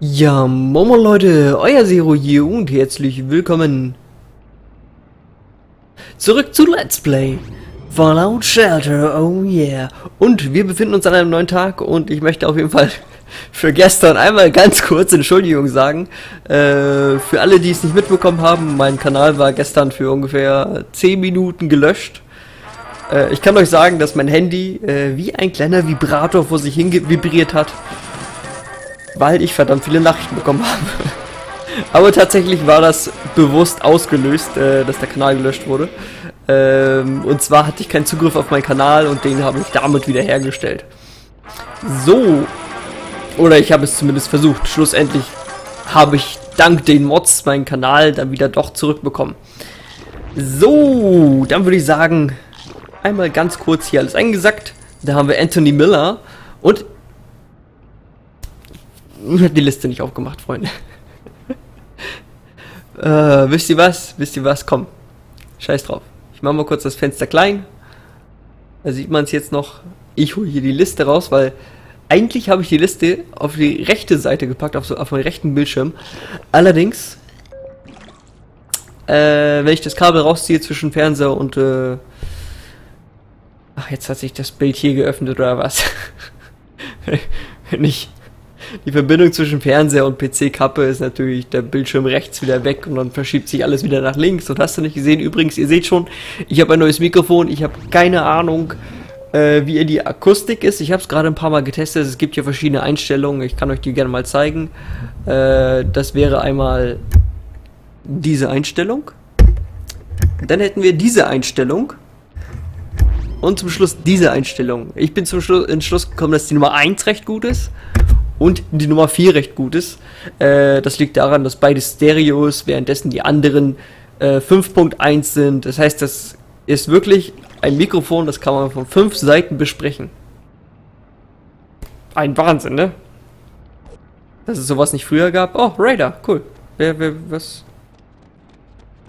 Ja, Momo Leute, euer Zero hier und herzlich willkommen zurück zu Let's Play Fallout Shelter, oh yeah. Und wir befinden uns an einem neuen Tag und ich möchte auf jeden Fall für gestern einmal ganz kurz Entschuldigung sagen. Äh, für alle, die es nicht mitbekommen haben, mein Kanal war gestern für ungefähr 10 Minuten gelöscht. Äh, ich kann euch sagen, dass mein Handy äh, wie ein kleiner Vibrator vor sich hin vibriert hat weil ich verdammt viele Nachrichten bekommen habe. Aber tatsächlich war das bewusst ausgelöst, äh, dass der Kanal gelöscht wurde. Ähm, und zwar hatte ich keinen Zugriff auf meinen Kanal und den habe ich damit wiederhergestellt. So. Oder ich habe es zumindest versucht. Schlussendlich habe ich dank den Mods meinen Kanal dann wieder doch zurückbekommen. So, dann würde ich sagen, einmal ganz kurz hier alles eingesackt. Da haben wir Anthony Miller und die Liste nicht aufgemacht, Freunde. äh, wisst ihr was? Wisst ihr was? Komm. Scheiß drauf. Ich mache mal kurz das Fenster klein. Da sieht man es jetzt noch. Ich hole hier die Liste raus, weil eigentlich habe ich die Liste auf die rechte Seite gepackt, auf, so, auf meinen rechten Bildschirm. Allerdings, äh, wenn ich das Kabel rausziehe zwischen Fernseher und, äh, ach, jetzt hat sich das Bild hier geöffnet oder was? ich die Verbindung zwischen Fernseher und PC-Kappe ist natürlich der Bildschirm rechts wieder weg und dann verschiebt sich alles wieder nach links. Und hast du nicht gesehen? Übrigens, ihr seht schon, ich habe ein neues Mikrofon. Ich habe keine Ahnung, äh, wie die Akustik ist. Ich habe es gerade ein paar Mal getestet. Es gibt hier verschiedene Einstellungen. Ich kann euch die gerne mal zeigen. Äh, das wäre einmal diese Einstellung. Dann hätten wir diese Einstellung. Und zum Schluss diese Einstellung. Ich bin zum Schluss, Entschluss gekommen, dass die Nummer 1 recht gut ist und die Nummer 4 recht gut ist. Äh, das liegt daran, dass beide Stereo ist, währenddessen die anderen äh, 5.1 sind. Das heißt, das ist wirklich ein Mikrofon, das kann man von fünf Seiten besprechen. Ein Wahnsinn, ne? Dass es sowas nicht früher gab. Oh, Raider, cool. Wer, wer, was?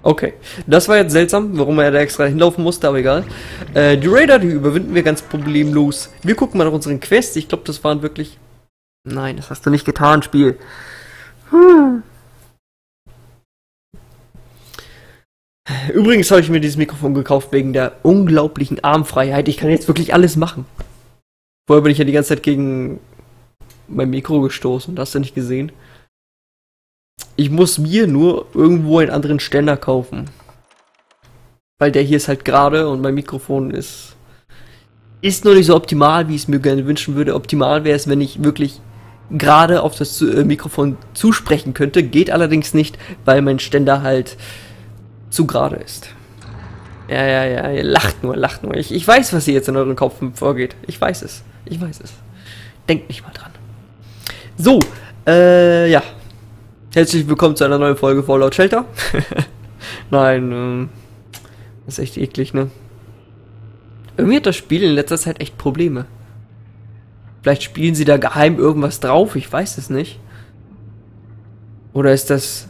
Okay, das war jetzt seltsam, warum er da extra hinlaufen musste, aber egal. Äh, die Raider, die überwinden wir ganz problemlos. Wir gucken mal nach unseren Quests. Ich glaube, das waren wirklich Nein, das hast du nicht getan, Spiel. Hm. Übrigens habe ich mir dieses Mikrofon gekauft wegen der unglaublichen Armfreiheit. Ich kann jetzt wirklich alles machen. Vorher bin ich ja die ganze Zeit gegen mein Mikro gestoßen. Das hast du nicht gesehen. Ich muss mir nur irgendwo einen anderen Ständer kaufen. Weil der hier ist halt gerade und mein Mikrofon ist ist nur nicht so optimal, wie ich es mir gerne wünschen würde. Optimal wäre es, wenn ich wirklich gerade auf das äh, Mikrofon zusprechen könnte. Geht allerdings nicht, weil mein Ständer halt zu gerade ist. Ja, ja, ja, ihr lacht nur, lacht nur. Ich, ich weiß, was hier jetzt in euren Kopf vorgeht. Ich weiß es. Ich weiß es. Denkt nicht mal dran. So, äh, ja. Herzlich willkommen zu einer neuen Folge Fallout Shelter. Nein, ähm, ist echt eklig, ne? Irgendwie hat das Spiel in letzter Zeit echt Probleme. Vielleicht spielen sie da geheim irgendwas drauf, ich weiß es nicht. Oder ist das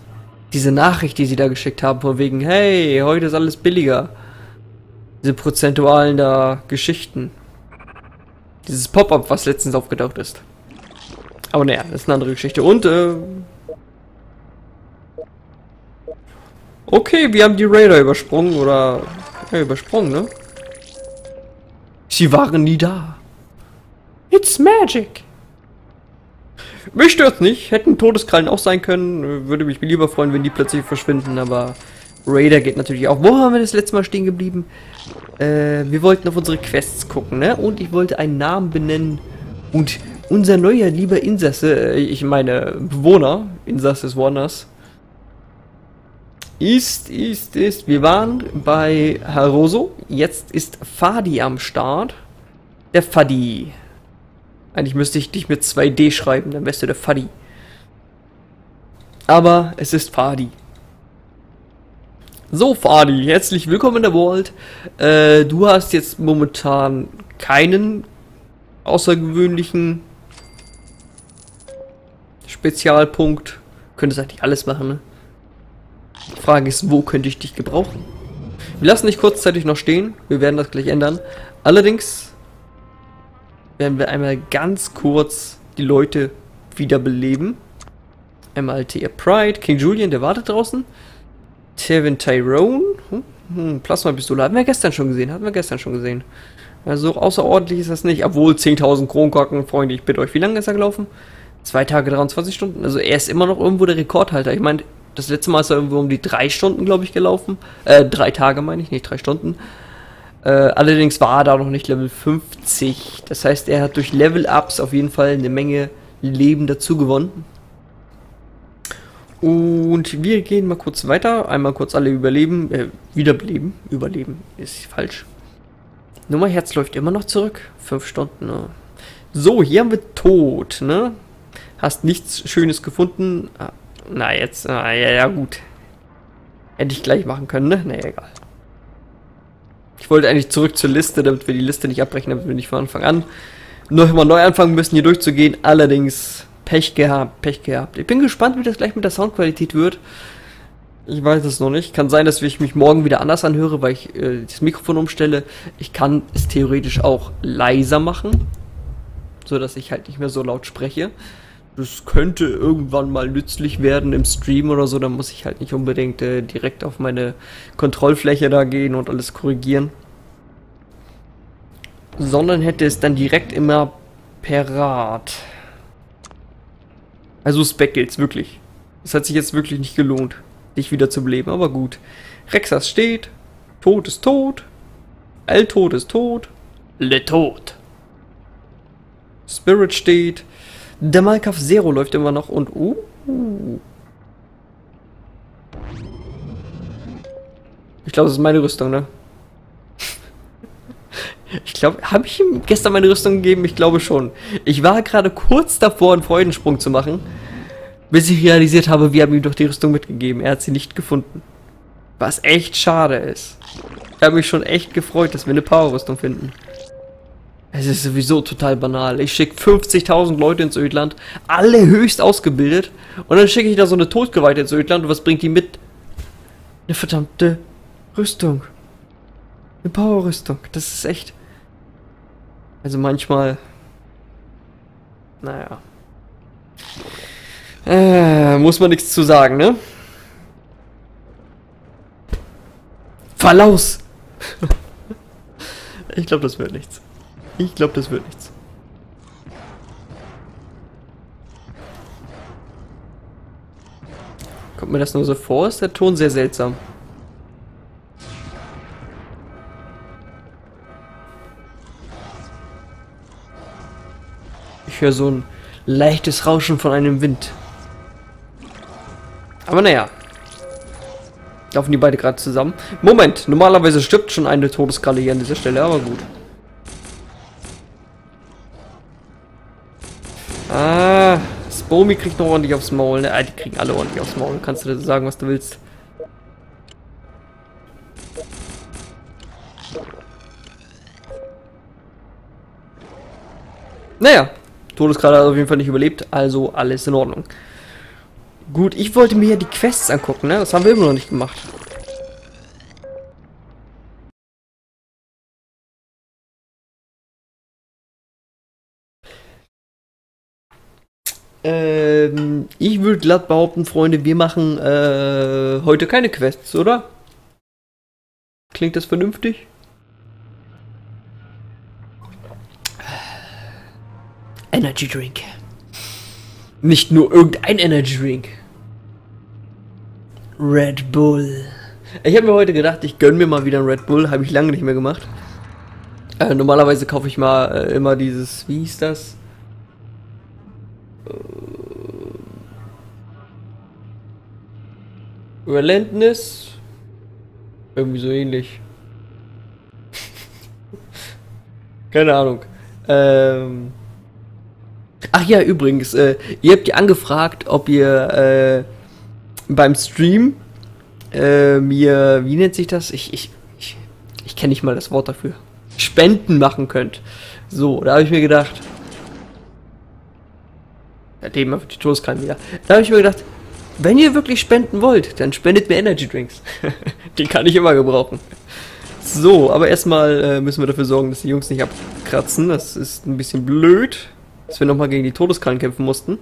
diese Nachricht, die sie da geschickt haben, von wegen, hey, heute ist alles billiger. Diese prozentualen da Geschichten. Dieses Pop-up, was letztens aufgetaucht ist. Aber naja, das ist eine andere Geschichte. Und, äh... Okay, wir haben die Raider übersprungen, oder... Ja, übersprungen, ne? Sie waren nie da. It's magic. Mich stört's nicht. Hätten Todeskrallen auch sein können. Würde mich lieber freuen, wenn die plötzlich verschwinden, aber Raider geht natürlich auch. Wo haben wir das letzte Mal stehen geblieben? Äh, wir wollten auf unsere Quests gucken, ne? Und ich wollte einen Namen benennen. Und unser neuer lieber Insasse, äh, ich meine Bewohner, Insasse des Wonders, ist, ist, ist, wir waren bei Haroso. Jetzt ist Fadi am Start. Der Fadi. Eigentlich müsste ich dich mit 2D schreiben, dann wärst du der Fadi. Aber es ist Fadi. So, Fadi, herzlich willkommen in der Vault. Äh, du hast jetzt momentan keinen außergewöhnlichen Spezialpunkt. Könntest eigentlich alles machen, ne? Die Frage ist, wo könnte ich dich gebrauchen? Wir lassen dich kurzzeitig noch stehen. Wir werden das gleich ändern. Allerdings werden wir einmal ganz kurz die Leute wiederbeleben. MLT Pride, King Julian, der wartet draußen. Tevin Tyrone, hm, hm, Plasma-Pistole, hatten wir gestern schon gesehen, hatten wir gestern schon gesehen. Also außerordentlich ist das nicht, obwohl 10.000 Kronkorken, Freunde, ich bitte euch, wie lange ist er gelaufen? Zwei Tage, 23 Stunden, also er ist immer noch irgendwo der Rekordhalter. Ich meine, das letzte Mal ist er irgendwo um die drei Stunden, glaube ich, gelaufen. Äh, drei Tage meine ich, nicht drei Stunden. Äh, allerdings war er da noch nicht Level 50. Das heißt, er hat durch Level-Ups auf jeden Fall eine Menge Leben dazu gewonnen. Und wir gehen mal kurz weiter. Einmal kurz alle überleben. Äh, wiederbeleben. Überleben ist falsch. Nummer Herz läuft immer noch zurück. Fünf Stunden. Ne? So, hier haben wir Tod, ne? Hast nichts Schönes gefunden. Ah, na, jetzt, na, ja, ja, gut. Hätte ich gleich machen können, ne? Ne, egal. Ich wollte eigentlich zurück zur Liste, damit wir die Liste nicht abbrechen, damit wir nicht von Anfang an noch immer neu anfangen müssen, hier durchzugehen. Allerdings Pech gehabt, Pech gehabt. Ich bin gespannt, wie das gleich mit der Soundqualität wird. Ich weiß es noch nicht. Kann sein, dass ich mich morgen wieder anders anhöre, weil ich äh, das Mikrofon umstelle. Ich kann es theoretisch auch leiser machen, so dass ich halt nicht mehr so laut spreche. Das könnte irgendwann mal nützlich werden im Stream oder so. Da muss ich halt nicht unbedingt äh, direkt auf meine Kontrollfläche da gehen und alles korrigieren. Sondern hätte es dann direkt immer parat. Also Speckles, wirklich. Es hat sich jetzt wirklich nicht gelohnt, dich wieder zu beleben, aber gut. Rexas steht. Tod ist tot. El Tod ist tot. Le Tod. Spirit steht. Der Malkampf Zero läuft immer noch und uh. Ich glaube, das ist meine Rüstung, ne? Ich glaube, habe ich ihm gestern meine Rüstung gegeben? Ich glaube schon. Ich war gerade kurz davor, einen Freudensprung zu machen, bis ich realisiert habe, wir haben ihm doch die Rüstung mitgegeben. Er hat sie nicht gefunden. Was echt schade ist. Ich habe mich schon echt gefreut, dass wir eine Power-Rüstung finden. Es ist sowieso total banal. Ich schicke 50.000 Leute ins Ödland, alle höchst ausgebildet, und dann schicke ich da so eine Todgeweihte ins Ödland und was bringt die mit? Eine verdammte Rüstung. Eine Power-Rüstung. Das ist echt. Also manchmal. Naja. Äh, muss man nichts zu sagen, ne? Verlaus! ich glaube, das wird nichts. Ich glaube, das wird nichts. Kommt mir das nur so vor? Ist der Ton sehr seltsam. Ich höre so ein leichtes Rauschen von einem Wind. Aber naja. Laufen die beide gerade zusammen? Moment, normalerweise stirbt schon eine Todeskralle hier an dieser Stelle, aber gut. Spomi kriegt noch ordentlich aufs Maul. Ne? Ah, die kriegen alle ordentlich aufs Maul. Kannst du sagen, was du willst. Naja, Todesgrad hat auf jeden Fall nicht überlebt, also alles in Ordnung. Gut, ich wollte mir ja die Quests angucken, ne? Das haben wir immer noch nicht gemacht. Ähm, ich würde glatt behaupten, Freunde, wir machen äh, heute keine Quests, oder? Klingt das vernünftig? Energy Drink. Nicht nur irgendein Energy Drink. Red Bull. Ich habe mir heute gedacht, ich gönne mir mal wieder einen Red Bull. Habe ich lange nicht mehr gemacht. Äh, normalerweise kaufe ich mal äh, immer dieses, wie hieß das? Relentless. Irgendwie so ähnlich. Keine Ahnung. Ähm. Ach ja, übrigens, äh, ihr habt ja angefragt, ob ihr äh, beim Stream äh, mir, wie nennt sich das? Ich, ich, ich, ich kenne nicht mal das Wort dafür. Spenden machen könnt. So, da habe ich mir gedacht, dem auf die Toastkran wieder. Da habe ich mir gedacht, wenn ihr wirklich spenden wollt, dann spendet mir Energy Drinks. die kann ich immer gebrauchen. So, aber erstmal äh, müssen wir dafür sorgen, dass die Jungs nicht abkratzen. Das ist ein bisschen blöd, dass wir nochmal gegen die Todeskrallen kämpfen mussten.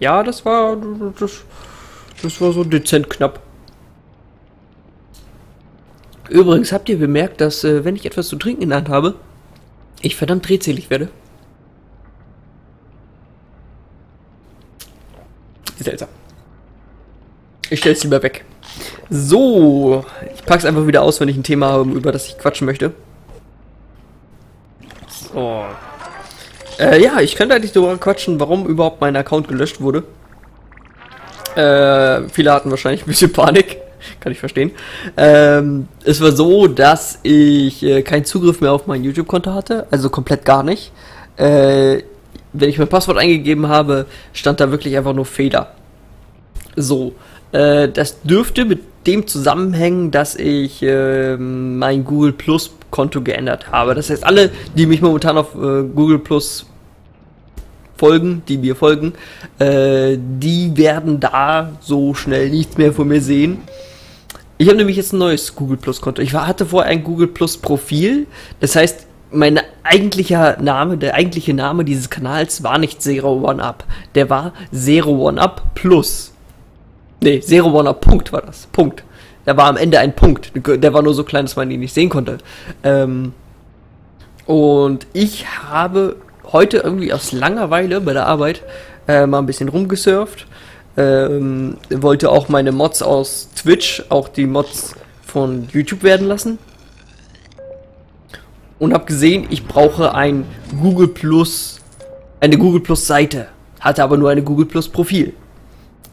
Ja, das war. Das, das war so dezent knapp. Übrigens habt ihr bemerkt, dass äh, wenn ich etwas zu trinken in der Hand habe, ich verdammt redselig werde. Seltsam. Ich stell's lieber weg. So, ich pack's einfach wieder aus, wenn ich ein Thema habe, über das ich quatschen möchte. So. Äh, ja, ich könnte eigentlich darüber quatschen, warum überhaupt mein Account gelöscht wurde. Äh, viele hatten wahrscheinlich ein bisschen Panik. Kann ich verstehen. Ähm, es war so, dass ich äh, keinen Zugriff mehr auf mein YouTube-Konto hatte. Also komplett gar nicht. Äh, wenn ich mein Passwort eingegeben habe, stand da wirklich einfach nur Fehler. So. Äh, das dürfte mit dem zusammenhängen, dass ich äh, mein Google Plus Konto geändert habe. Das heißt, alle, die mich momentan auf äh, Google Plus folgen, die mir folgen, äh, die werden da so schnell nichts mehr von mir sehen. Ich habe nämlich jetzt ein neues Google Plus Konto. Ich hatte vorher ein Google Plus Profil. Das heißt, mein eigentlicher Name, der eigentliche Name dieses Kanals war nicht Zero One Up. Der war Zero One Up Plus. Nee, Zero One Up Punkt war das. Punkt. Da war am Ende ein Punkt. Der war nur so klein, dass man ihn nicht sehen konnte. Ähm, und ich habe heute irgendwie aus Langeweile bei der Arbeit äh, mal ein bisschen rumgesurft. Ähm, wollte auch meine Mods aus Twitch, auch die Mods von YouTube werden lassen. Und habe gesehen, ich brauche ein Google Plus, eine Google Plus Seite. Hatte aber nur eine Google Plus Profil.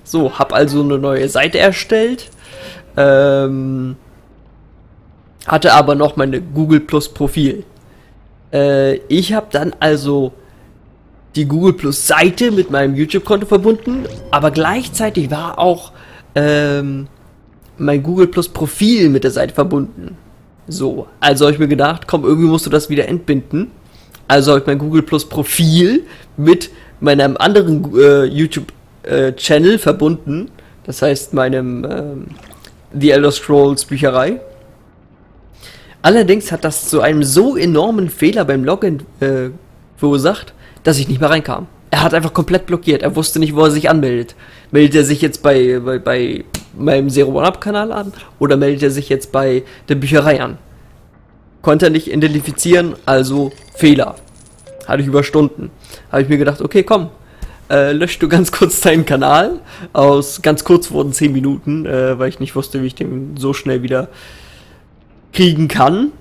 So, habe also eine neue Seite erstellt. Ähm, hatte aber noch meine Google Plus Profil. Äh, ich habe dann also die Google Plus Seite mit meinem YouTube-Konto verbunden, aber gleichzeitig war auch ähm, mein Google Plus Profil mit der Seite verbunden. So, also habe ich mir gedacht, komm, irgendwie musst du das wieder entbinden. Also habe ich mein Google Plus Profil mit meinem anderen äh, YouTube äh, Channel verbunden. Das heißt meinem ähm, The Elder Scrolls Bücherei. Allerdings hat das zu einem so enormen Fehler beim Login äh, verursacht, dass ich nicht mehr reinkam. Er hat einfach komplett blockiert. Er wusste nicht, wo er sich anmeldet. Meldet er sich jetzt bei, bei, bei meinem Zero One Up Kanal an oder meldet er sich jetzt bei der Bücherei an? Konnte er nicht identifizieren, also Fehler. Hatte ich über Stunden. Habe ich mir gedacht, okay, komm, äh, löscht du ganz kurz deinen Kanal. Aus ganz kurz wurden 10 Minuten, äh, weil ich nicht wusste, wie ich den so schnell wieder kriegen kann.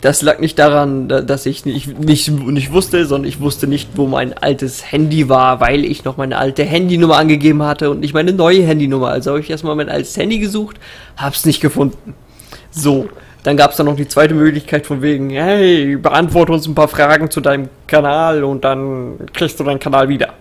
Das lag nicht daran, dass ich nicht, nicht, nicht wusste, sondern ich wusste nicht, wo mein altes Handy war, weil ich noch meine alte Handynummer angegeben hatte und nicht meine neue Handynummer. Also habe ich erstmal mein altes Handy gesucht, hab's nicht gefunden. So, dann gab es dann noch die zweite Möglichkeit von wegen, hey, beantworte uns ein paar Fragen zu deinem Kanal und dann kriegst du deinen Kanal wieder.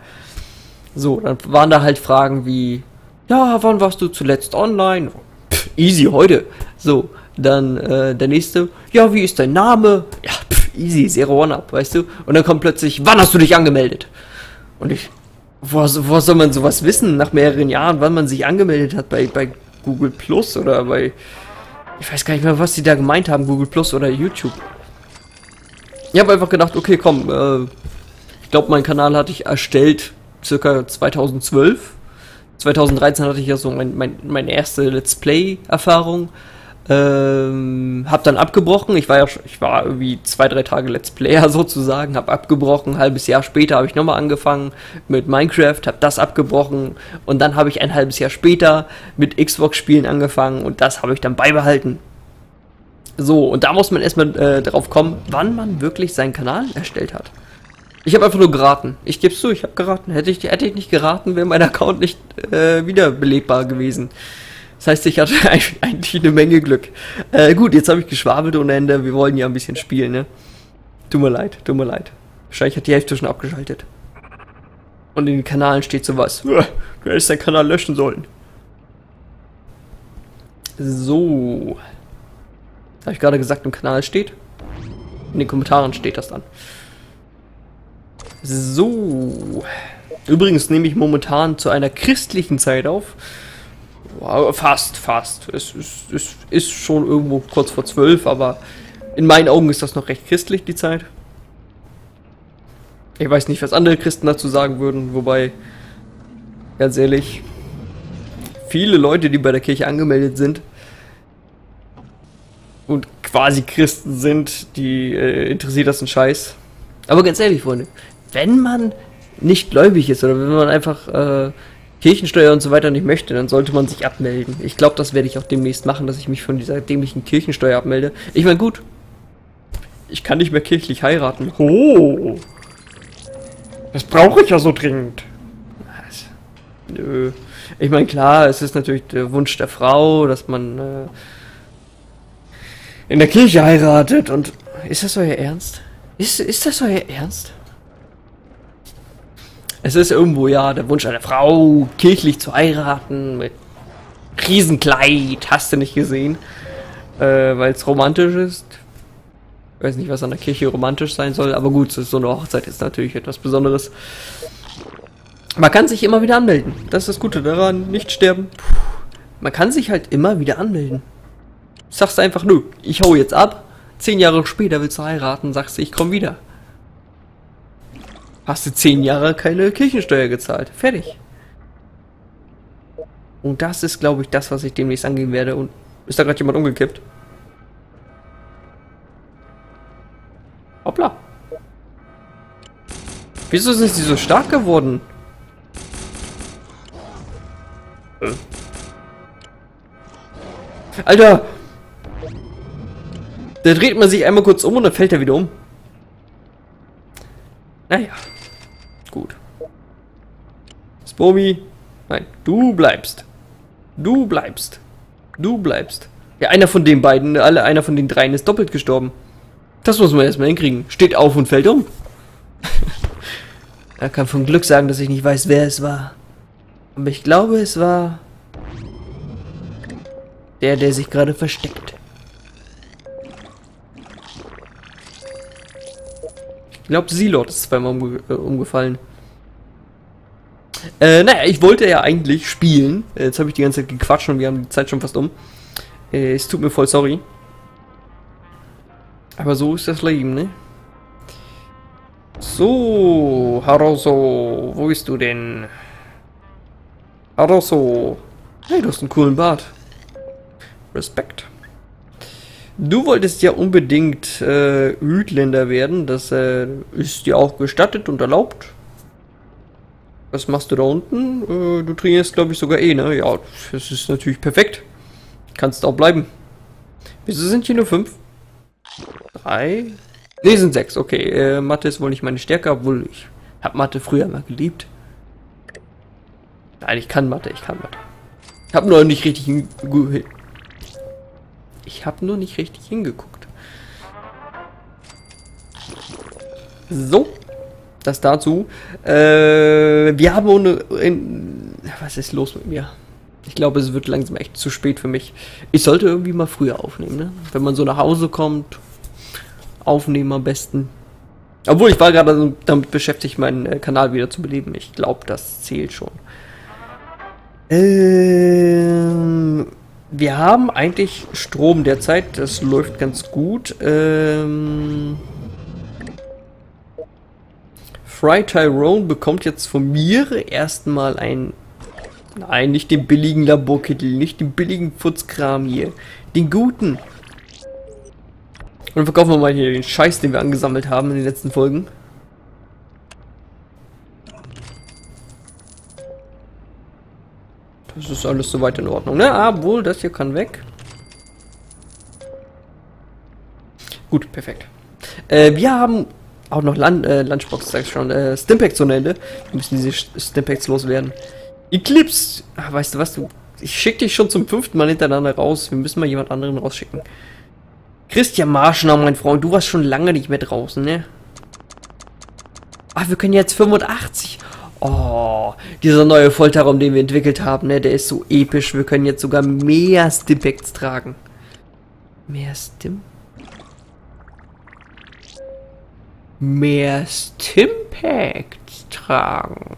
So, dann waren da halt Fragen wie, ja, wann warst du zuletzt online? Pff, easy, heute. So, dann äh, der nächste, ja, wie ist dein Name? Ja, pff, easy, Zero One Up, weißt du? Und dann kommt plötzlich, wann hast du dich angemeldet? Und ich, wo, wo soll man sowas wissen nach mehreren Jahren, wann man sich angemeldet hat bei, bei Google Plus oder bei, ich weiß gar nicht mehr, was die da gemeint haben, Google Plus oder YouTube. Ich habe einfach gedacht, okay, komm, äh, ich glaube, mein Kanal hatte ich erstellt circa 2012. 2013 hatte ich ja so mein, mein, meine erste Let's Play-Erfahrung. Ähm, hab dann abgebrochen. Ich war ja ich war irgendwie zwei, drei Tage Let's Player sozusagen, hab abgebrochen. Ein halbes Jahr später habe ich nochmal angefangen mit Minecraft, hab das abgebrochen und dann habe ich ein halbes Jahr später mit Xbox-Spielen angefangen und das habe ich dann beibehalten. So, und da muss man erstmal äh, drauf kommen, wann man wirklich seinen Kanal erstellt hat. Ich habe einfach nur geraten. Ich gebe zu, ich habe geraten. Hätte ich, hätte ich nicht geraten, wäre mein Account nicht äh, wiederbelebbar gewesen. Das heißt, ich hatte eigentlich eine Menge Glück. Äh, gut, jetzt habe ich geschwabelt ohne Ende. Wir wollen ja ein bisschen spielen, ne? Tut mir leid, tut mir leid. Wahrscheinlich hat die Hälfte schon abgeschaltet. Und in den Kanalen steht sowas. Du hättest deinen Kanal löschen sollen. So. Habe ich gerade gesagt, im Kanal steht? In den Kommentaren steht das dann. So. Übrigens nehme ich momentan zu einer christlichen Zeit auf. Fast, fast. Es ist, es ist schon irgendwo kurz vor zwölf, aber in meinen Augen ist das noch recht christlich, die Zeit. Ich weiß nicht, was andere Christen dazu sagen würden, wobei Ganz ehrlich. Viele Leute, die bei der Kirche angemeldet sind und quasi Christen sind, die äh, interessiert das ein Scheiß. Aber ganz ehrlich, Freunde, wenn man nicht gläubig ist oder wenn man einfach äh, Kirchensteuer und so weiter nicht möchte, dann sollte man sich abmelden. Ich glaube, das werde ich auch demnächst machen, dass ich mich von dieser dämlichen Kirchensteuer abmelde. Ich meine, gut, ich kann nicht mehr kirchlich heiraten. Oh, das brauche ich ja so dringend. Nö. Ich meine, klar, es ist natürlich der Wunsch der Frau, dass man äh, in der Kirche heiratet und... Ist das euer Ernst? Ist, ist das euer Ernst? Es ist irgendwo ja der Wunsch einer Frau, kirchlich zu heiraten, mit Riesenkleid, hast du nicht gesehen, äh, weil es romantisch ist. Ich weiß nicht, was an der Kirche romantisch sein soll, aber gut, so eine Hochzeit ist natürlich etwas Besonderes. Man kann sich immer wieder anmelden. Das ist das Gute daran, nicht sterben. Man kann sich halt immer wieder anmelden. Sagst einfach, nö, ich hau jetzt ab. Zehn Jahre später willst du heiraten, sagst du, ich komm wieder hast du zehn Jahre keine Kirchensteuer gezahlt. Fertig. Und das ist, glaube ich, das, was ich demnächst angehen werde. Und ist da gerade jemand umgekippt? Hoppla. Wieso sind sie so stark geworden? Alter! Da dreht man sich einmal kurz um und dann fällt er wieder um. Naja. Spomi. Nein, du bleibst. Du bleibst. Du bleibst. Ja, einer von den beiden, alle, einer von den dreien ist doppelt gestorben. Das muss man erstmal hinkriegen. Steht auf und fällt um. er kann von Glück sagen, dass ich nicht weiß, wer es war. Aber ich glaube, es war der, der sich gerade versteckt. Ich glaube, Silot ist zweimal umge äh, umgefallen. Äh, naja, ich wollte ja eigentlich spielen. Jetzt habe ich die ganze Zeit gequatscht und wir haben die Zeit schon fast um. Äh, es tut mir voll sorry. Aber so ist das Leben, ne? So, Haroso, wo bist du denn? Haroso. Hey, du hast einen coolen Bart. Respekt. Du wolltest ja unbedingt äh, Hütländer werden. Das äh, ist dir auch gestattet und erlaubt. Was machst du da unten? Äh, du trainierst, glaube ich, sogar eh, ne? Ja, das ist natürlich perfekt. Kannst auch bleiben. Wieso sind hier nur fünf? Drei? Ne, sind sechs. Okay, äh, Mathe ist wohl nicht meine Stärke, obwohl ich habe Mathe früher mal geliebt. Nein, ich kann Mathe, ich kann Mathe. Ich habe nur nicht richtig ich habe nur nicht richtig hingeguckt. So, das dazu. Äh, wir haben ohne... In, was ist los mit mir? Ich glaube, es wird langsam echt zu spät für mich. Ich sollte irgendwie mal früher aufnehmen, ne? Wenn man so nach Hause kommt, aufnehmen am besten. Obwohl, ich war gerade damit beschäftigt, meinen äh, Kanal wieder zu beleben. Ich glaube, das zählt schon. Ähm, wir haben eigentlich Strom derzeit, das läuft ganz gut. Ähm Fry Tyrone bekommt jetzt von mir erstmal ein... Nein, nicht den billigen Laborkittel, nicht den billigen Futzkram hier. Den guten. Und dann verkaufen wir mal hier den Scheiß, den wir angesammelt haben in den letzten Folgen. Das ist alles soweit in Ordnung, ne? Obwohl, das hier kann weg. Gut, perfekt. Äh, wir haben auch noch Land, äh, Lunchbox, sag ich schon, äh, Stimpacks zu Ende. Wir müssen diese Stimpacks loswerden. Eclipse! Ach, weißt du was, du... Ich schick dich schon zum fünften Mal hintereinander raus. Wir müssen mal jemand anderen rausschicken. Christian Marschner, mein Freund, du warst schon lange nicht mehr draußen, ne? Ach, wir können jetzt 85. Oh, dieser neue Folterraum, den wir entwickelt haben, ne, der ist so episch. Wir können jetzt sogar mehr Stimpacks tragen. Mehr Stim? Mehr Stimpacks tragen.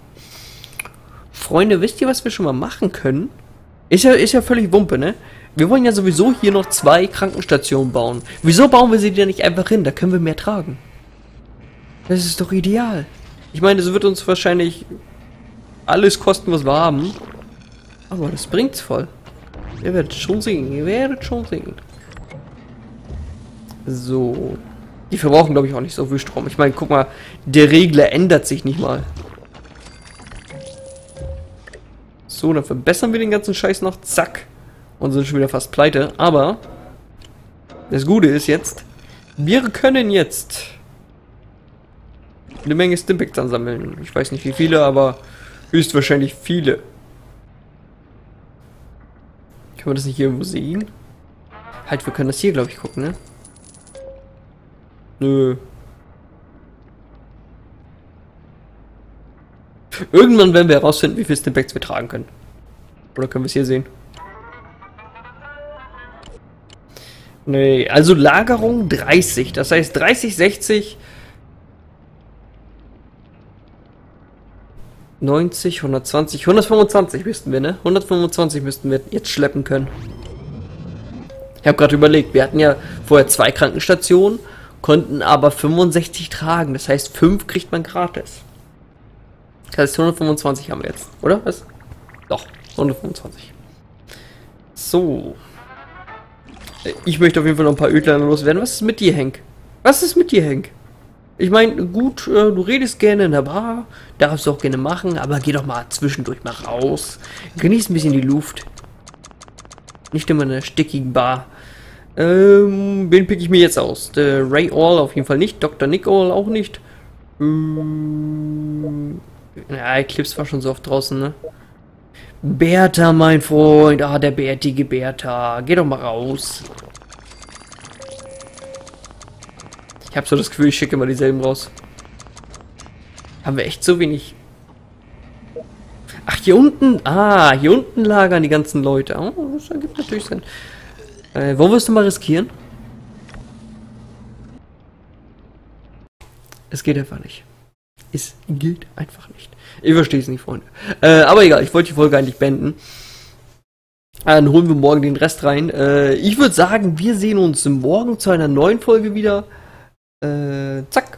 Freunde, wisst ihr, was wir schon mal machen können? Ist ja, ist ja völlig Wumpe, ne? Wir wollen ja sowieso hier noch zwei Krankenstationen bauen. Wieso bauen wir sie denn nicht einfach hin? Da können wir mehr tragen. Das ist doch ideal. Ich meine, es wird uns wahrscheinlich alles kosten, was wir haben. Aber das bringt's voll. Ihr werdet schon sehen, ihr werdet schon sehen. So. Die verbrauchen, glaube ich, auch nicht so viel Strom. Ich meine, guck mal, der Regler ändert sich nicht mal. So, dann verbessern wir den ganzen Scheiß noch. Zack. Und sind schon wieder fast pleite. Aber das Gute ist jetzt, wir können jetzt eine Menge Stimpacks ansammeln. Ich weiß nicht wie viele, aber höchstwahrscheinlich viele. Können wir das nicht hier irgendwo sehen? Halt, wir können das hier, glaube ich, gucken, ne? Nö. Irgendwann werden wir herausfinden, wie viele Stimpacks wir tragen können. Oder können wir es hier sehen? Nee, also Lagerung 30. Das heißt 30, 60, 90, 120, 125 müssten wir, ne? 125 müssten wir jetzt schleppen können. Ich habe gerade überlegt, wir hatten ja vorher zwei Krankenstationen, konnten aber 65 tragen. Das heißt, 5 kriegt man gratis. Das heißt, 125 haben wir jetzt, oder? Was? Doch, 125. So. Ich möchte auf jeden Fall noch ein paar Ödlein loswerden. Was ist mit dir, Henk? Was ist mit dir, Henk? Ich meine, gut, äh, du redest gerne in der Bar, darfst du auch gerne machen, aber geh doch mal zwischendurch mal raus. Genieß ein bisschen die Luft. Nicht immer in einer stickigen Bar. Ähm, wen pick ich mir jetzt aus? Der Ray All auf jeden Fall nicht, Dr. Nick All auch nicht. Ähm, ja, Eclipse war schon so oft draußen, ne? Bertha, mein Freund. Ah, der bärtige Bertha. Geh doch mal raus. Ich habe so das Gefühl, ich schicke immer dieselben raus. Haben wir echt so wenig... Ach, hier unten... Ah, hier unten lagern die ganzen Leute. Oh, das ergibt natürlich Sinn. Äh, wollen wir es mal riskieren? Es geht einfach nicht. Es geht einfach nicht. Ich verstehe es nicht, Freunde. Äh, aber egal, ich wollte die Folge eigentlich beenden. Dann holen wir morgen den Rest rein. Äh, ich würde sagen, wir sehen uns morgen zu einer neuen Folge wieder. Äh, zack.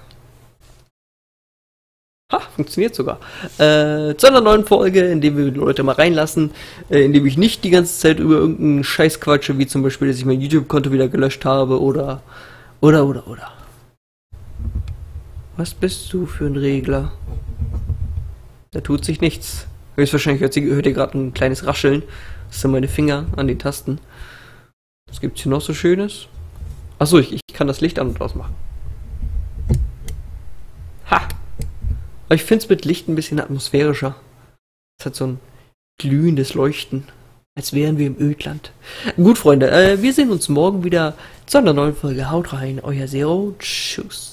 Ha, funktioniert sogar. Äh, zu einer neuen Folge, in der wir die Leute mal reinlassen, äh, in dem ich nicht die ganze Zeit über irgendeinen Scheiß quatsche, wie zum Beispiel, dass ich mein YouTube-Konto wieder gelöscht habe oder, oder, oder, oder. Was bist du für ein Regler? Da tut sich nichts. Höchstwahrscheinlich hört, sie, hört ihr gerade ein kleines Rascheln. Das sind meine Finger an den Tasten. Was gibt's hier noch so Schönes? Achso, ich, ich kann das Licht an und ausmachen. Ha! Aber ich finde es mit Licht ein bisschen atmosphärischer. Es hat so ein glühendes Leuchten. Als wären wir im Ödland. Gut, Freunde, äh, wir sehen uns morgen wieder zu einer neuen Folge. Haut rein, euer Zero. Tschüss.